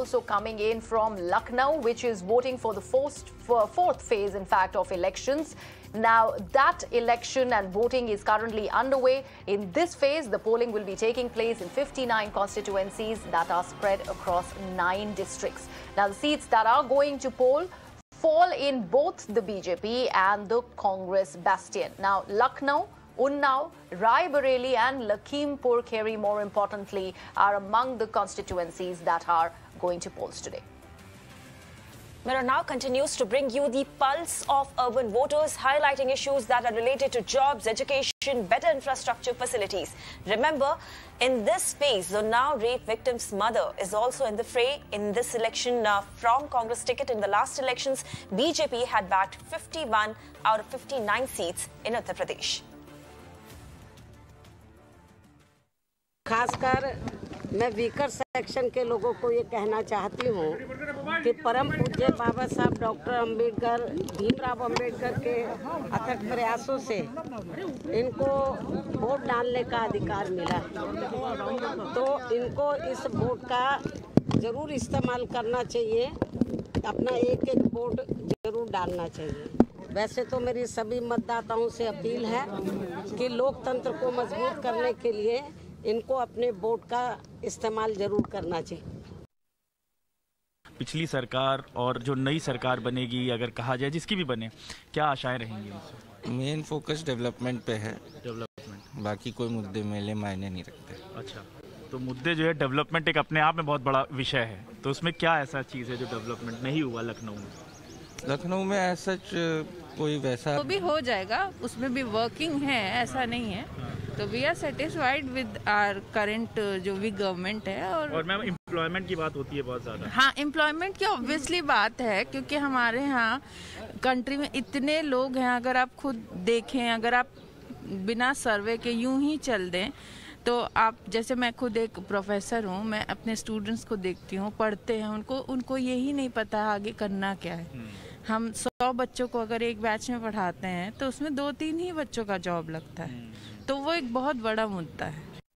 also coming in from Lucknow, which is voting for the fourth, for fourth phase, in fact, of elections. Now, that election and voting is currently underway. In this phase, the polling will be taking place in 59 constituencies that are spread across nine districts. Now, the seats that are going to poll fall in both the BJP and the Congress bastion. Now, Lucknow, Unnao, Rai Bareli and Lakhimpur Kheri, more importantly, are among the constituencies that are going to polls today. Mirror now continues to bring you the pulse of urban voters, highlighting issues that are related to jobs, education, better infrastructure facilities. Remember, in this space, the now rape victim's mother is also in the fray. In this election uh, from Congress ticket in the last elections, BJP had backed 51 out of 59 seats in Uttar Pradesh. खासकर मैं weaker section के लोगों को ये कहना चाहती हूँ कि परम पूज्य बाबा साहब डॉक्टर अंबेडकर, भीमराव अंबेडकर के अथक प्रयासों से इनको वोट डालने का अधिकार मिला। तो इनको इस वोट का ज़रूर इस्तेमाल करना चाहिए, अपना एक एक वोट ज़रूर डालना चाहिए। वैसे तो मेरी सभी मतदाताओं से अपील है कि लोकतंत्र को मज़बूत करने के लिए इनको अपने वोट का इस्तेमाल ज़रूर करना चाहिए। पिछली सरकार और जो नई सरकार बनेगी अगर कहा जाए जिसकी भी बने क्या आशाएँ रहेंगी मेन फोकस डेवलपमेंट पे है। डेवलपमेंट। बाकी कोई मुद्दे मेले मायने नहीं रखते। अच्छा तो मुद्दे जो है डेवलपमेंट एक अपने आप में बहुत बड़ा विषय है। तो उसमें क्या ऐसा चीज़ है जो डेवलपमेंट नहीं हुआ लखनऊ में? लखनऊ में ऐसा कोई वैसा वो भी हो जाएगा उसमें भी वर्किंग है ऐसा नहीं है। तो we are satisfied with our current जो भी गवर्नमेंट है और और मैम एम्प्लॉयमेंट की बात होती है बहुत ज़्यादा। हाँ एम्प्लॉयमेंट की ऑब्वियसली बात है क्योंकि हमारे यहाँ कंट्री में इतने लोग हैं अगर आप खुद देखें अगर आप बिना सर्वे के यूँ ही चल दें तो आप जैसे मैं खुद एक प्रोफेसर हूँ मैं अपने स्टूडेंट्स को देखती हूँ पढ़ते हैं उनको उनको यही नहीं पता आगे करना क्या है। हम सौ बच्चों को अगर एक बैच में पढ़ाते हैं तो उसमें दो तीन ही बच्चों का जॉब लगता है। तो वो एक बहुत बड़ा मुद्दा है।